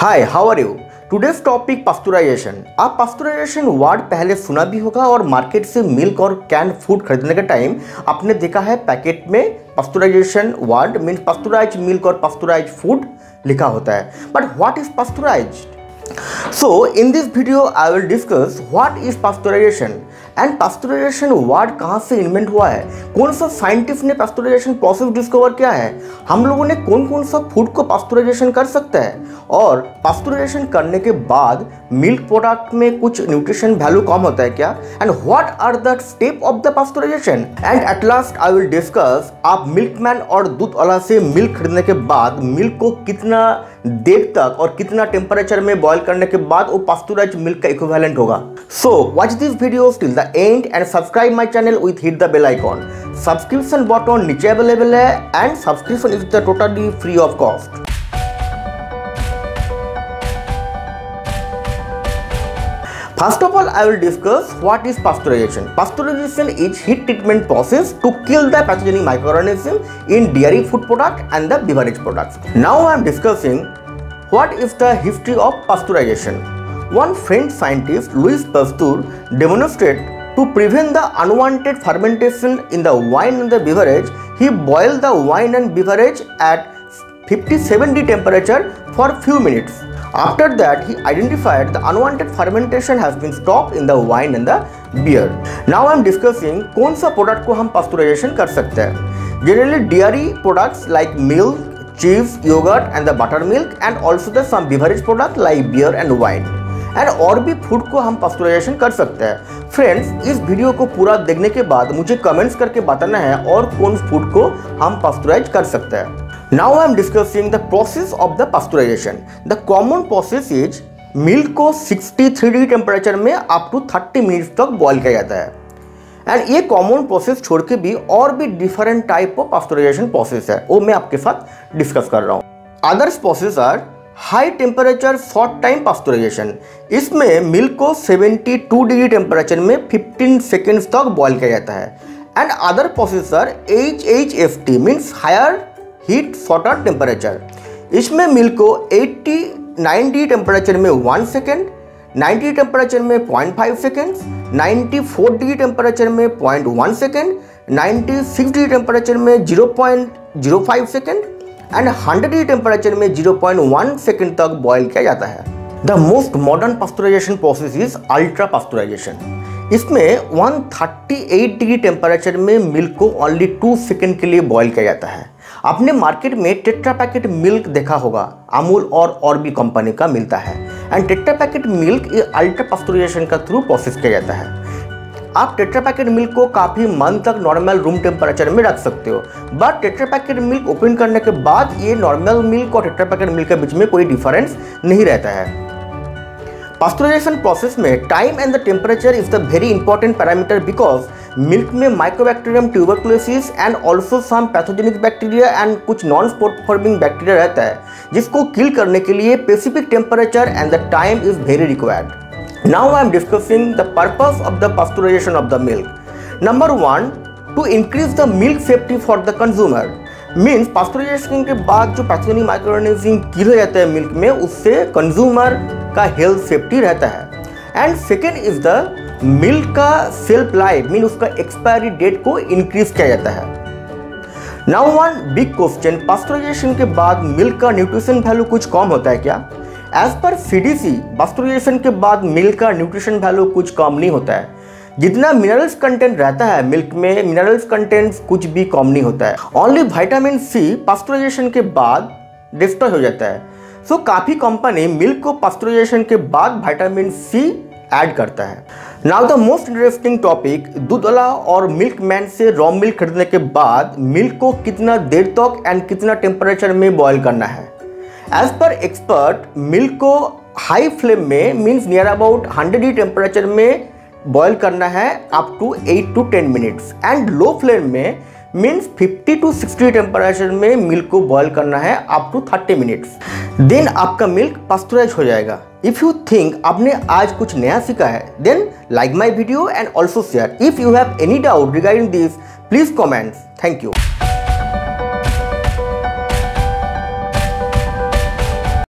Hi how are you today's topic pasteurization आप pasteurization word पहले सुना भी होगा और मार्केट से मिल्क और कैन फ़ूड खरीदने के टाइम आपने देखा है पैकेट में pasteurization word mean pasteurize milk और पास्टुराइज फ़ूड लिखा होता है। But what is pasteurized So, in this video, I will discuss what is pasteurization and pasteurization word कहाँ से इन्वेंट हुआ है? कौन सा साइंटिस्ट ने पास्टराइजेशन प्रोसेस डिस्कवर किया है? हम लोगों ने कौन कौन सा फ़ूड को पास्टराइजेशन कर सकते हैं? और पास्टराइजेशन करने के बाद मिल्क प्रोडक्ट में कुछ न्यूट्रिशन वैल्यू कम होता है क्या? And what are the step of the pasteurization and at last I will discuss आप मिल्कमैन और दूध वाला से मिल्क खरीदने के बाद मिल्क को कितना देर तक और कितना टेम्परेचर में बॉईल करने के बाद वो पास्टराइज मिल्क का इक्विवेलेंट होगा so watch this video till the end and subscribe my channel with hit the bell icon subscription button नीचे अवेलेबल है and subscription is the totally free of cost First of all, I will discuss what is pasteurization. Pasteurization is heat treatment process to kill the pathogenic microorganism in dairy food product and the beverage products. Now I am discussing what is the history of pasteurization. One French scientist, Louis Pasteur, demonstrated to prevent the unwanted fermentation in the wine and the beverage, he boiled the wine and beverage at 50-70 temperature for few minutes. After that, he identified the unwanted fermentation has been stopped in the wine and the beer. Now I am discussing कौन सा product को हम pasteurisation कर सकते हैं generally dairy products like milk cheese, yogurt and the buttermilk and also the some beverage product like beer and wine. And और भी food को हम पस्टोराइजेशन कर सकते हैं। फ्रेंड्स इस वीडियो को पूरा देखने के बाद मुझे कमेंट्स करके बताना है और कौन फ़ूड को हम पस्टोराइज कर सकते हैं। Now I am discussing the process of the pasteurization the common process is milk को 63 डिग्री टेम्परेचर में अप टू 30 मिनट्स तक बॉईल किया जाता है। एंड ये कॉमन प्रोसेस छोड़ के भी और भी different type of pasteurization process है। वो मैं आपके साथ डिस्कस कर रहा हूँ। Others process are high temperature short time pasteurization इसमें मिल्क को 72 डिग्री टेम्परेचर में 15 सेकेंड्स तक बॉयल किया जाता है। And other process are H H F T means higher heat shorter temperature इसमें मिल्क को 80 90 टेम्परेचर में 1 सेकेंड 90 टेम्परेचर में 0.5 सेकेंड 94 डिग्री टेम्परेचर में 0.1 सेकेंड 96 डिग्री टेम्परेचर में 0.05 सेकेंड, एंड 100 डिग्री टेम्परेचर में 0.1 सेकेंड तक बॉयल किया जाता है। The most modern pasteurization process is ultra pasteurization इसमें 138 डिग्री टेम्परेचर में मिल्क को ओनली टू सेकेंड के लिए बॉयल किया जाता है। आपने मार्केट में टेट्रा पैकेट मिल्क देखा होगा। अमूल और और भी कंपनी का मिलता है। एंड टेट्रा पैकेट मिल्क ये अल्ट्रा पास्टुराइजेशन का थ्रू प्रोसेस किया जाता है। आप टेट्रा पैकेट मिल्क को काफ़ी मंथ तक नॉर्मल रूम टेम्परेचर में रख सकते हो। But tetra packet milk open करने के बाद ये नॉर्मल मिल्क और टेट्रा पैकेट मिल्क के बीच में कोई डिफरेंस नहीं रहता है। पास्टराइजेशन प्रोसेस में time and the temperature is the very important parameter because milk में mycobacterium tuberculosis and also some pathogenic bacteria and कुछ नॉन स्पोर्ट बैक्टीरिया रहता है, जिसको किल करने के लिए specific temperature and the time is very required now I am discussing the purpose of the pasteurization of the milk number one to increase the milk safety for the consumer means pasteurization के बाद जो pathogenic microorganism किल हो जाता है milk में, उससे consumer का health safety रहता है. And second is the milk का सेल्फ लाइफ मीन उसका एक्सपायरी डेट को इंक्रीज किया जाता है। Now one big question pasteurization के बाद मिल्क का न्यूट्रिशन वैल्यू कुछ कम होता है क्या? एज पर सीडीसी पास्टराइजेशन के बाद मिल्क का न्यूट्रिशन वैल्यू कुछ कम नहीं होता है। जितना मिनरल्स कंटेंट रहता है मिल्क में मिनरल्स कंटेंट कुछ भी कम नहीं होता है। ओनली वाइटामिन सी पास्टराइजेशन के बाद डिस्ट्रॉय हो जाता है। सो so, काफ़ी कंपनी मिल्क को पास्टराइजेशन के बाद वाइटामिन सी ऐड करता है। Now the most interesting topic दूध वाला और मिल्क मैन से रॉ मिल्क खरीदने के बाद मिल्क को कितना देर तक एंड कितना टेम्परेचर में बॉयल करना है। एज पर एक्सपर्ट मिल्क को हाई फ्लेम में means near about hundred degree temperature में बॉयल करना है up to eight to ten minutes and low flame में मीन्स 50 टू 60 टेम्परेचर में मिल्क को बॉयल करना है अप टू 30 मिनट्स देन आपका मिल्क पास्टराइज हो जाएगा. इफ़ यू थिंक आपने आज कुछ नया सीखा है then like my video and also share if you have any doubt regarding this please comments thank you